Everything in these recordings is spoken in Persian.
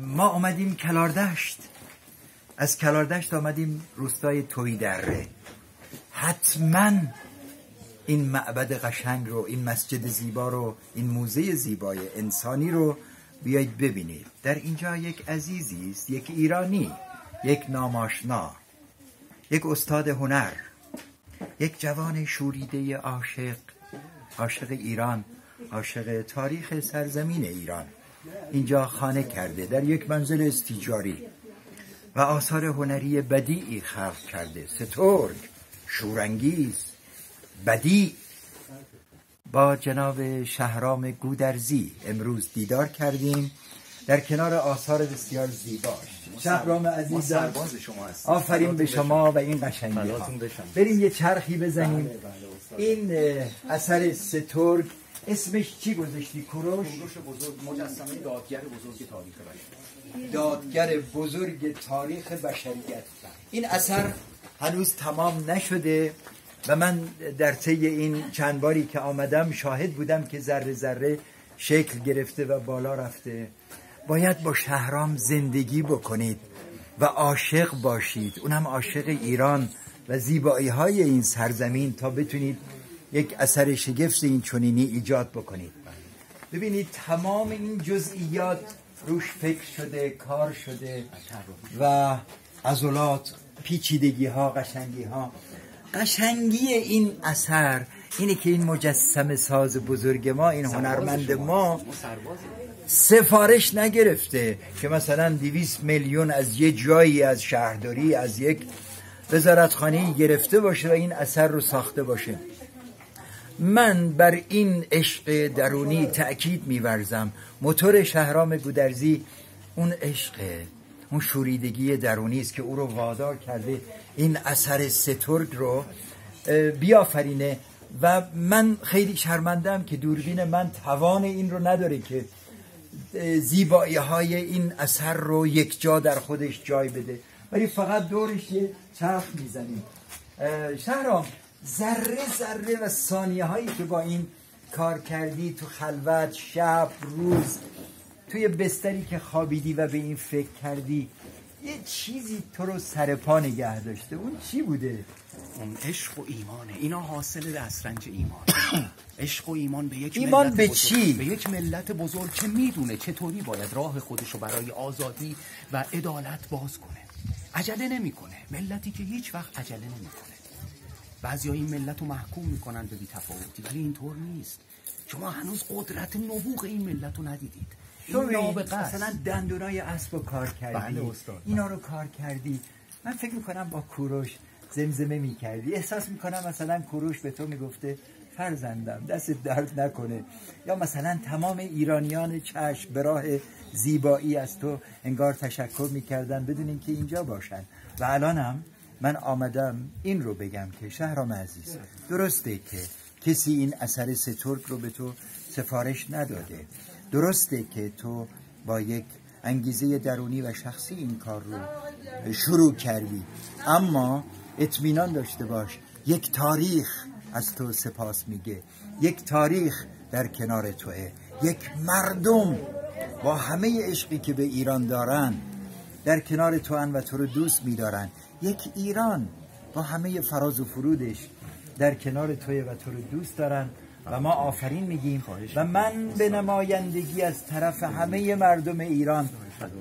ما آمدیم کلاردشت. از کلاردشت آمدیم روستای توی دره حتما این معبد قشنگ رو این مسجد زیبا رو این موزه زیبای انسانی رو بیایید ببینید. در اینجا یک عزیزی است یک ایرانی یک ناماشنا یک استاد هنر یک جوان شوریده عاشق عاشق ایران عاشق تاریخ سرزمین ایران. اینجا خانه کرده در یک منزل استیجاری. و آثار هنری بدیعی خلق کرده. سترگ شورانگیز بدی. با جناب شهرام گودرزی امروز دیدار کردیم. در کنار آثار بسیار زیباش شهرام شما هست آفرین به شما و این قشنگی. بریم یه چرخی بزنیم. بله، استاد. این اثر سترگ اسمش چی گذاشتی؟ کوروش کوروش بزرگ مجسمه دادگر بزرگ تاریخ بشر. دادگر بزرگ تاریخ بشریت. این اثر هنوز تمام نشده و من در طی این چند باری که آمدم شاهد بودم که ذره ذره شکل گرفته و بالا رفته. باید با شهرام زندگی بکنید و عاشق باشید. اونم عاشق ایران و زیبایی های این سرزمین تا بتونید یک اثر شگفت این چنینی ایجاد بکنید. ببینید تمام این جزئیات روش فکر شده کار شده و عضلات پیچیدگی ها قشنگی ها قشنگی این اثر اینه که این مجسم ساز بزرگ ما این هنرمند ما سفارش نگرفته که مثلا دویست میلیون از یه جایی از شهرداری از یک وزارتخانه گرفته باشه و این اثر رو ساخته باشه. من بر این عشق درونی تأکید میورزم. موتور شهرام گودرزی اون عشق اون شوریدگی درونی است که او رو وادار کرده این اثر سترگ رو بیافرینه. و من خیلی شرمندم که دوربین من توان این رو نداره که زیبایی های این اثر رو یک جا در خودش جای بده. ولی فقط دورش یه چرخ می‌زنیم. شهرام ذره ذره و ثانیه هایی که با این کار کردی تو خلوت شب روز توی بستری که خوابیدی و به این فکر کردی یه چیزی تو رو سر پا نگه داشته. اون چی بوده؟ اون عشق و ایمانه. اینا حاصل دسترنج ایمان. عشق و ایمان به یک ایمان ملت به بزرگ. چی؟ به یک ملت بزرگ که می‌دونه چطوری باید راه خودش رو برای آزادی و عدالت باز کنه. عجله نمی‌کنه. ملتی که هیچ وقت عجله نمی‌کنه. بعضی این ملت رو محکوم می‌کنن به بیتفاوتی ولی اینطور نیست. شما هنوز قدرت نبوغ این ملت رو ندیدید. این. مثلا دندونای اسب رو کار کردی. بله. استاد. اینا رو کار کردی. من فکر می‌کنم با کوروش زمزمه می‌کردی. احساس می‌کنم مثلا کوروش به تو می‌گفته فرزندم دست درد نکنه. یا مثلا تمام ایرانیان چشم به راه زیبایی از تو انگار تشکر می‌کردن بدون اینکه اینجا باشن. و الانم من آمدم این رو بگم که شهرام عزیز درسته که کسی این اثر سترک رو به تو سفارش نداده. درسته که تو با یک انگیزه درونی و شخصی این کار رو شروع کردی. اما اطمینان داشته باش یک تاریخ از تو سپاس میگه. یک تاریخ در کنار توه. یک مردم با همه عشقی که به ایران دارن در کنار تو و تو رو دوست میدارن. یک ایران با همه فراز و فرودش در کنار توی و تو رو دوست دارن و ما آفرین میگیم و من به نمایندگی از طرف همه مردم ایران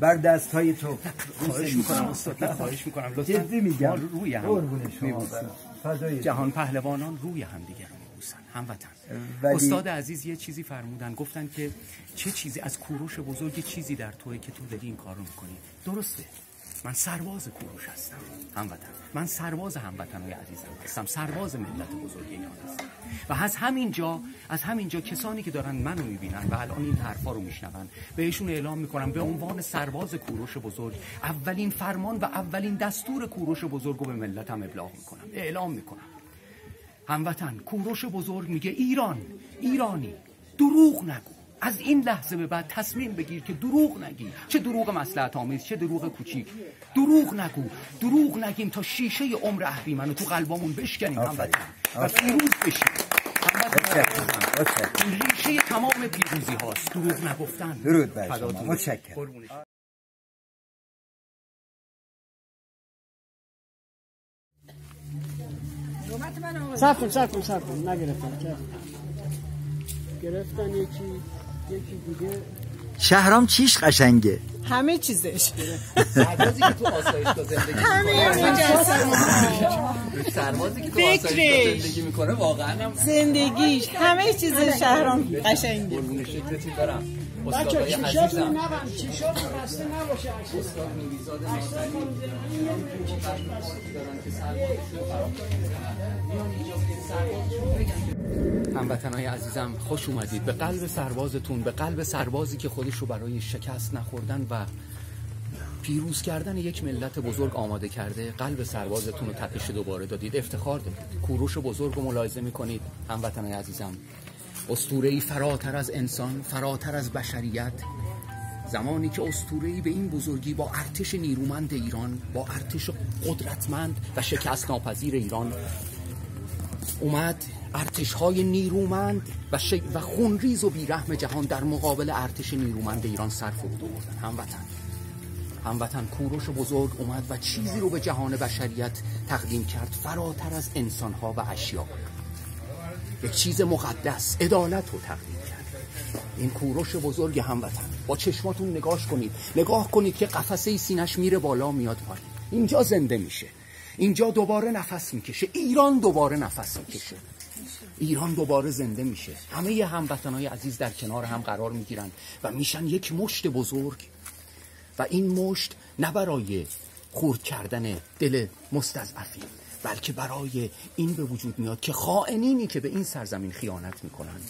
بر دست های تو. خواهش می‌کنم استاد خواهش می‌کنم. لطفا جدی میگم. روی هم جهان پهلوانان روی همدیگه رو میبوسن. هموطن. ولی- استاد عزیز یه چیزی فرمودن. گفتن که چه چیزی از کوروش بزرگ چیزی در توی که تو داری این کار رو می‌کنی. درسته. من سرباز کوروش هستم. هموطن. من سرباز هموطنهای عزیزم هستم. سرباز ملت بزرگ ایران هستم. و از همینجا از همینجا کسانی که دارن منو می‌بینن و الان این حرفا رو میشنون بهشون اعلام می‌کنم به عنوان سرباز کوروش بزرگ اولین فرمان و اولین دستور کوروش بزرگ رو به ملتم ابلاغ می‌کنم. اعلام می‌کنم. هموطن کوروش بزرگ میگه ایران ایرانی دروغ نگو. از این لحظه به بعد تصمیم بگیر که دروغ نگی. چه دروغ مسلحت آمیز چه دروغ کوچیک. دروغ نگو. دروغ نگیم تا شیشه عمر احبی منو تو قلبامون بشکنیم. هموطن و فیروز بشیم. ریشه تمام پیروزی هاست. دروغ نگفتن. درود بر شما. متشکرم. صرف کن صرف کن کن نگرفتن گرفتن یکی. شهرام چیش قشنگه همه چیزش سربازی که تو آسایشگاه زندگی می‌کنه سربازی که تو آسایشگاه زندگی می‌کنه واقعا هم زندگیش همه چیز شهرام قشنگه قربون دارم بچه استادای عزیزم چیشاتون بسته نباشه استاد نوریزاد نازنین دارن که سربازشون فرام میان اینجا که سربازشون بگن هموطنای عزیزم خوش اومدید. به قلب سربازتون به قلب سربازی که خودش رو برای شکست نخوردن و پیروز کردن یک ملت بزرگ آماده کرده قلب سربازتون رو تپش دوباره دادید. افتخار دادید کوروش بزرگ رو ملاحظه می‌کنید. هموطنای عزیزم اسطوره‌ای فراتر از انسان فراتر از بشریت. زمانی که اسطوره‌ای به این بزرگی با ارتش نیرومند ایران با ارتش قدرتمند و شکست ناپذیر ایران اومد ارتش های نیرومند و, ش... و خونریز و بیرحم جهان در مقابل ارتش نیرومند ایران سر فرود آوردن. هموطن. هموطن کوروش بزرگ اومد و چیزی رو به جهان بشریت تقدیم کرد فراتر از انسان ها و اشیا یک چیز مقدس عدالت رو تقدیم کرد. این کوروش بزرگ هموطن با چشماتون نگاش کنید. نگاه کنید که قفسه سینش میره بالا میاد پایین. اینجا زنده میشه. اینجا دوباره نفس می‌کشه. ایران دوباره نفس می‌کشه. ایران دوباره زنده میشه. همه هموطنهای عزیز در کنار هم قرار می‌گیرن و میشن یک مشت بزرگ. و این مشت نه برای خورد کردن دل مستضعفین بلکه برای این به وجود میاد که خائنینی که به این سرزمین خیانت می‌کنن.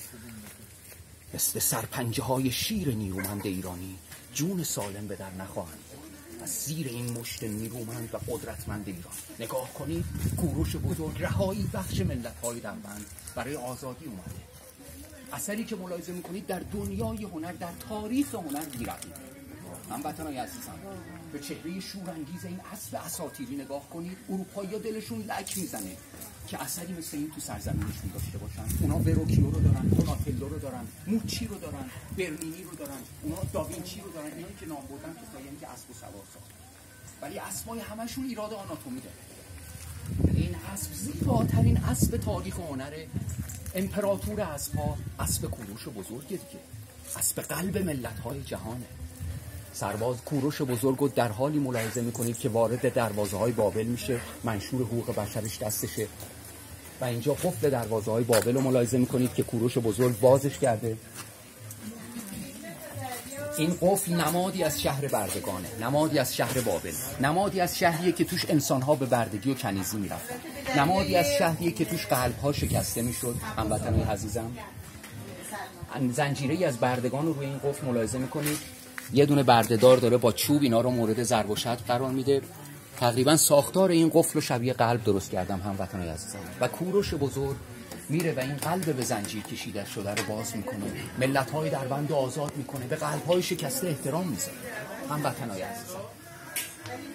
مثل سرپنجه های شیر نیرومند ایرانی جون سالم به در نخواهند از زیر این مشت نیرومند و قدرتمند ایران. نگاه کنید کوروش بزرگ رهایی بخش ملت های دربند برای آزادی اومده. اثری که ملاحظه می‌کنید در دنیای هنر در تاریخ هنر بیرقیبه هموطنای عزیزم به چهره شورانگیز این اسب اساطیری نگاه کنید. اروپایی دلشون لک می‌زنه. که اثری مثل این تو سرزمینشون داشته باشن. اونا وروکیو رو دارن دوناتلو رو دارن موچی رو دارن برنینی رو دارن اونا داوینچی رو دارن اینایی که نام بردن کسایی که اسب و سوار ساختن ولی اسبای همشون ایراد آناتومی داره. این اسب زیباترین اسب تاریخ هنره امپراتور اسبها. اسب کوروش بزرگ دیگه. اسب قلب ملت های جهانه. سرباز کوروش بزرگ رو در حالی ملاحظه می‌کنید که وارد دروازه های بابل میشه منشور حقوق بشرش دستشه و اینجا قفل دروازه های بابل رو ملاحظه می‌کنید که کوروش بزرگ بازش کرده. این قفل نمادی از شهر بردگانه نمادی از شهر بابل نمادی از شهریه که توش انسانها به بردگی و کنیزی می‌رفتن. نمادی از شهریه که توش قلبها شکسته می‌شد. هموطنان عزیزم زنجیره از بردگان رو روی این قفل ملاحظه می‌کنید. یه دونه بردهدار داره با چوب اینا رو مورد ضرب و قرار میده. تقریبا ساختار این قفل رو شبیه قلب درست کردم هموطنای عزیزم و کوروش بزرگ میره و این قلب به زنجیر کشیده شده رو باز می‌کنه. ملت های در بند آزاد می‌کنه. به قلب های شکسته احترام می‌ذاره. هموطنای عزیزم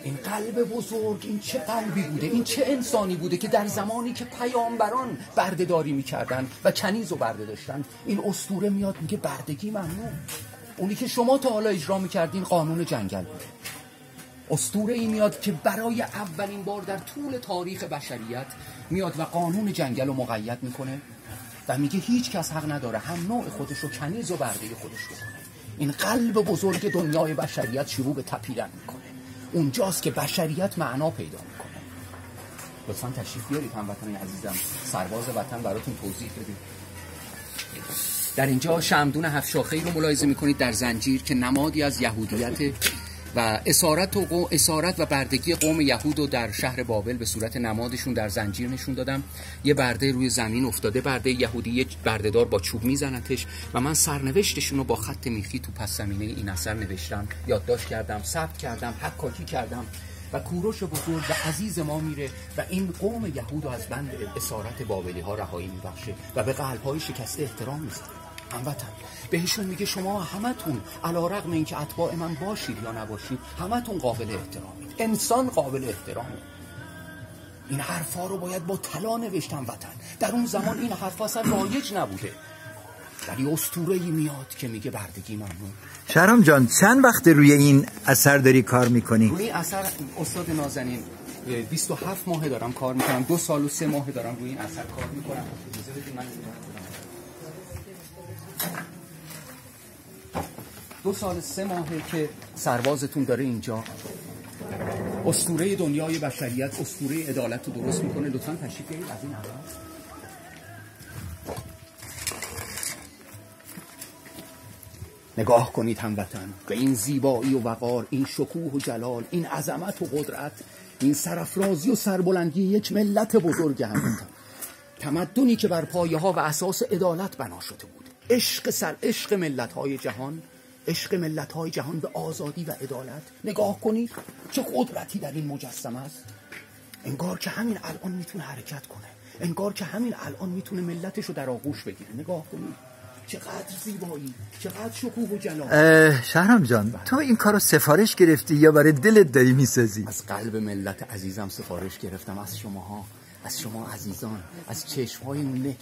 این قلب بزرگ این چه قلبی بوده؟ این چه انسانی بوده که در زمانی که پیامبران بردهداری می‌کردن و کنیز و برده داشتن این استوره میاد میگه بردگی ممنوع. اونی که شما تا حالا اجرا می‌کردین قانون جنگل بوده استوره ای میاد که برای اولین بار در طول تاریخ بشریت میاد و قانون جنگل رو مقید می‌کنه و میگه هیچ کس حق نداره هم نوع خودش رو کنیز و برده خودش بکنه. این قلب بزرگ دنیای بشریت شروع به تپیدن می‌کنه. اونجاست که بشریت معنا پیدا می‌کنه. لطفا تشریف بیارید هموطنان عزیزم. سرباز وطن براتون توضیح بدید در اینجا شمدون هفت شاخه رو ملاحظه می‌کنید در زنجیر که نمادی از یهودیت و اسارت و. اسارت و بردگی قوم یهود رو در شهر بابل به صورت نمادشون در زنجیر نشون دادم یه برده روی زمین افتاده برده یهودی یه بردهدار با چوب میزنتش و من سرنوشتشون رو با خط میخی تو پس زمینه این اثر نوشتم یادداشت کردم ثبت کردم حکاکی کردم و کوروش بزرگ و عزیز ما میره و این قوم یهود رو از بند اسارت بابلی ها رهایی میبخشه و به قلب های شکسته احترام می‌ذاره هموطن بهشون میگه شما همتون علا رقم این که اتباع من باشید یا نباشید همتون قابل احترامید. انسان قابل احترامه این حرفا رو باید با طلا نوشتم وطن. در اون زمان این حرف اصلا رایج نبوده. ولی اسطوره میاد که میگه بردگی ممنون. شهرام جان چند وقت روی این اثر داری کار می‌کنی؟ روی اثر استاد نازنین اه، 27 ماه دارم کار می‌کنم. دو سال و سه ماه دارم روی این اثر کار می‌کنم. دو سال سه ماهه که سربازتون داره اینجا. اسطوره دنیای بشریت اسطوره عدالت رو درست می‌کنه. لطفا تشریف بیارید. از این عقب. نگاه کنید هموطن. به این زیبایی و وقار این شکوه و جلال این عظمت و قدرت این سرافرازی و سربلندی یک ملت بزرگ هموطن. تمدنی که بر پایه ها و اساس عدالت بنا شده بود. عشق سر عشق ملت های جهان عشق ملت های جهان به آزادی و عدالت. نگاه کنید چه قدرتی در این مجسمه است. انگار که همین الان می‌تونه حرکت کنه. انگار که همین الان می‌تونه ملتش رو در آغوش بگیره. نگاه کنید چقدر زیبایی. چقدر شکوه و جلال. شهرام جان تو این کارو سفارش گرفتی یا برای دلت داری می‌سازی؟ از قلب ملت عزیزم سفارش گرفتم از شماها. از شما عزیزان از چشمهای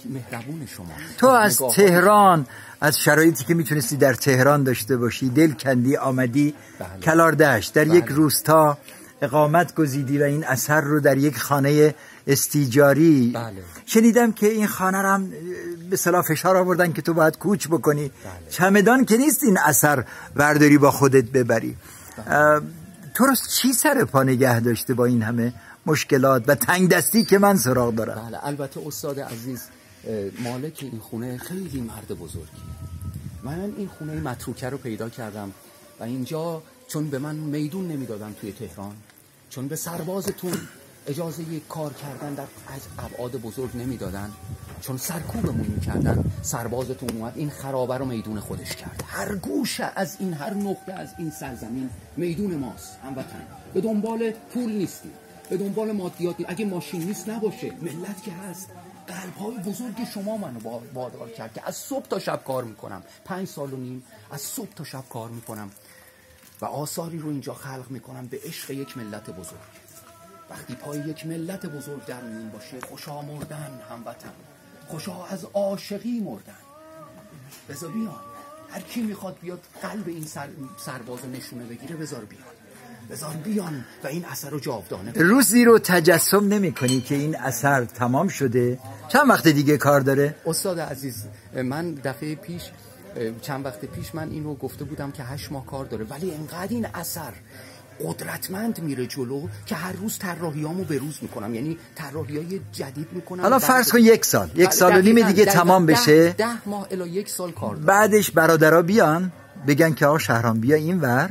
مهربون شما تو از نگاه- تهران از شرایطی که می‌تونستی در تهران داشته باشی دل کندی آمدی بله. کلاردشت در یک بله. روستا اقامت گزیدی و این اثر رو در یک خانه استیجاری بله. شنیدم که این خانه رو هم به صلاح فشار آوردن که تو باید کوچ بکنی بله. چمدان که نیست این اثر برداری با خودت ببری اه، تو رو چی سر پا نگه داشته با این همه مشکلات و تنگ دستی که من سراغ دارم. بله البته استاد عزیز مالک این خونه خیلی مرد بزرگی من این خونه متروکه رو پیدا کردم و اینجا چون به من میدون نمی‌دادن توی تهران چون به سربازتون اجازه یک کار کردن در از ابعاد بزرگ نمی‌دادن چون سرکوبمون می‌کردن سربازتون اومد این خرابه رو میدون خودش کرد. هر گوشه از این هر نقطه از این سرزمین میدون ماست هموطن. به دنبال پول نیستیم. به دنبال مادیات. اگه ماشین نیست نباشه. ملت که هست. قلب های بزرگ شما منو وادار کرد که از صبح تا شب کار می‌کنم. پنج سال و نیم از صبح تا شب کار می‌کنم. و آثاری رو اینجا خلق می‌کنم به عشق یک ملت بزرگ. وقتی پای یک ملت بزرگ در میون باشه خوشا مردن هموطن. خوشا از عاشقی مردن. بذار بیان. هر کی می‌خواد بیاد قلب این سر سرباز نشونه بگیره بذار بیان بذار بیان و این اثر رو جاودانه. روزی رو تجسم نمی کنی که این اثر تمام شده؟ چند وقت دیگه کار داره؟ استاد عزیز من دفعه پیش چند وقت پیش من اینو گفته بودم که هشت ماه کار داره. ولی انقدر این اثر قدرتمند میره جلو که هر روز طراحیامو بروز می‌کنم. یعنی طراحی های جدید می‌کنم. حالا فرض کن یک سال. یک سال و نیم دیگه تمام ده- بشه. ده ماه الا یک سال کار داره. بعدش برادرها بیان بگن که آقا شهرام بیا این ور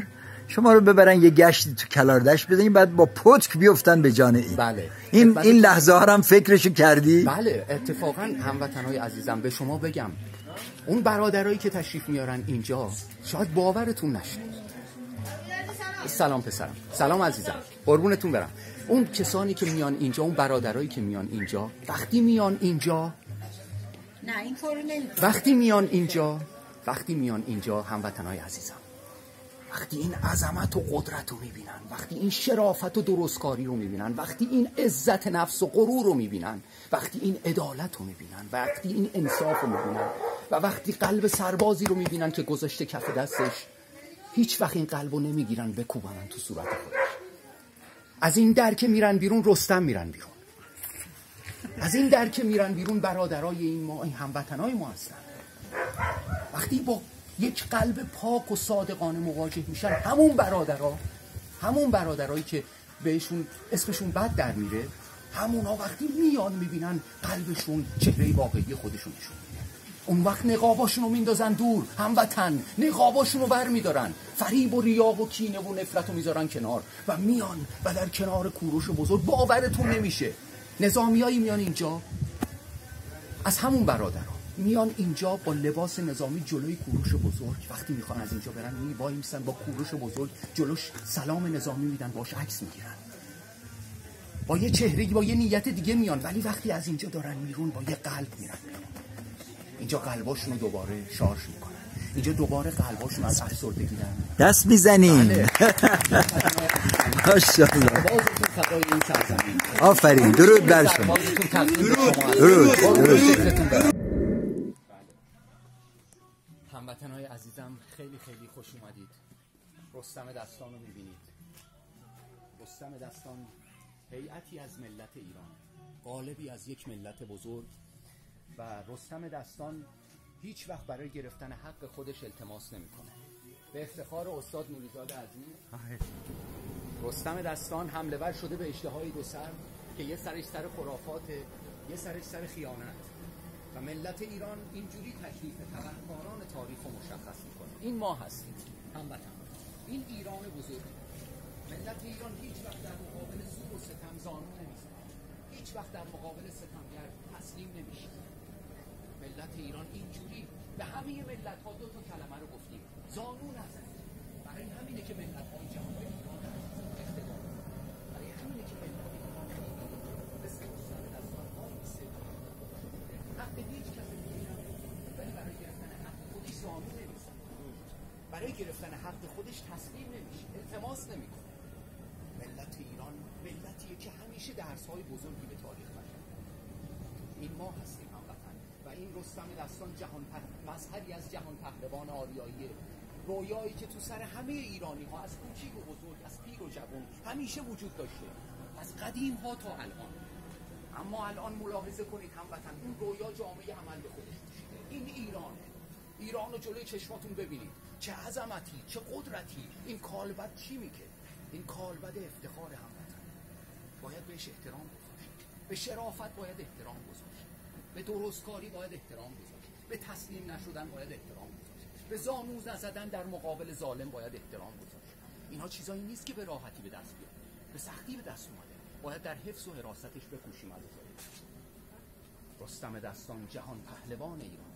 شما رو ببرن یه گشتی تو کلاردش بزنین بعد با پتک بیفتن به جان این. بله. این, این لحظه ها هم فکرشو کردی؟ بله اتفاقا هموطنهای عزیزم به شما بگم اون برادرایی که تشریف میارن اینجا شاید باورتون نشه. سلام پسرم. سلام عزیزم. قربونتون برم. اون کسانی که میان اینجا اون برادرایی که میان اینجا وقتی میان اینجا نه این کارو وقتی میان اینجا وقتی میان اینجا هموطنهای عزیزم. وقتی این عظمت و قدرت رو می‌بینن وقتی این شرافت و درستکاری رو می‌بینن وقتی این عزت نفس و غرور رو می‌بینن وقتی این عدالت رو می‌بینن وقتی این انصاف رو می‌بینن و وقتی قلب سربازی رو می‌بینن که گذاشته کف دستش هیچ وقت این قلب رو نمی‌گیرن بکوبنن تو صورت خودش. از این در که میرن بیرون رستم میرن بیرون. از این در که میرن بیرون برادرای این ما این هموطنای ما هستن. وقتی با یک قلب پاک و صادقانه مواجه میشن همون برادرها همون برادرایی که بهشون اسمشون بد در میره همونا وقتی میان می‌بینن قلبشون چهره واقعی خودشون نشون اون وقت نقاباشون رو میندازن دور هموطن نقاباشون رو بر میدارن فریب و ریا و کینه و نفرت رو می‌ذارن کنار و میان و در کنار کوروش بزرگ باورتون نمیشه. نظامیایی میان اینجا. از همون برادرها. میان اینجا با لباس نظامی جلوی کوروش بزرگ. وقتی می‌خوان از اینجا برن می وای میسن با کوروش بزرگ جلوش سلام نظامی میدن باش عکس می‌گیرن. با یه چهره با یه نیت دیگه میان ولی وقتی از اینجا دارن میرون با یه قلب میرن. اینجا قلباشون رو دوباره شارژ می‌کنن. اینجا دوباره قلباشون از افسردگی در دست می‌زنیم بله. ماشاءالله. آفرین. درود بر شما. شما. هست. درود، درود. هموطنهای عزیزم خیلی خیلی خوش اومدید. رستم دستان رو می‌بینید. رستم دستان هیئتی از ملت ایران قالبی از یک ملت بزرگ و رستم دستان هیچ وقت برای گرفتن حق خودش التماس نمی‌کنه. به افتخار استاد نوریزاد عزیز رستم دستان حمله ور شده به اشتهای دو سر که یه سرش سر خرافات یه سرش سر خیانت. و ملت ایران اینجوری تکلیف طلبکاران تاریخ رو مشخص می‌کنه. این ما هستیم. هموطن. این ایران بزرگ. ملت ایران هیچ وقت در مقابل زور و ستم زانو نمی‌زنه. هیچ وقت در مقابل ستمگر تسلیم نمیشه. ملت ایران اینجوری به همه ملت ها دو تا کلمه رو گفتیم زانو نزنید. برای همینه که ملت های جهان به ایران اقتدار دارن. برای همینه که ملت ایران مثل رستم دستان وایسه. حق هیچ کس دیگه نداره. ولی برای گرفتن حق خودش زانو نمی‌زنه برای گرفتن حق خودش تسلیم نمیشه التماس نمی‌کنه. ملت ایران ملتیه که همیشه درس های بزرگی به تاریخ بشه این ما هستیم هموطن و این رستم دستان جهان په... مظهری از جهان پهلوان آریایی. رویایی که تو سر همه ایرانی ها از کوچیک و بزرگ از پیر و جوان همیشه وجود داشته. از قدیم ها تا الان. اما الان ملاحظه کنید هموطن اون رویا جامعه عمل به خودش این ایرانه. ایران رو جلوی چشماتون ببینید. چه عظمتی چه قدرتی. این کالبد چی میگه؟ این کالبد افتخار هموطن باید بهش احترام گذاشت به شرافت باید احترام گذاشت به درستکاری باید احترام گذاشت به تسلیم نشدن باید احترام گذاشت به زانو نزدن در مقابل ظالم باید احترام گذاشت اینها چیزایی نیست که به راحتی به دست بیاد. به سختی به دست اومده. باید در حفظ و حراستش بکوشیم از رستم دستان جهان پهلوان ایران.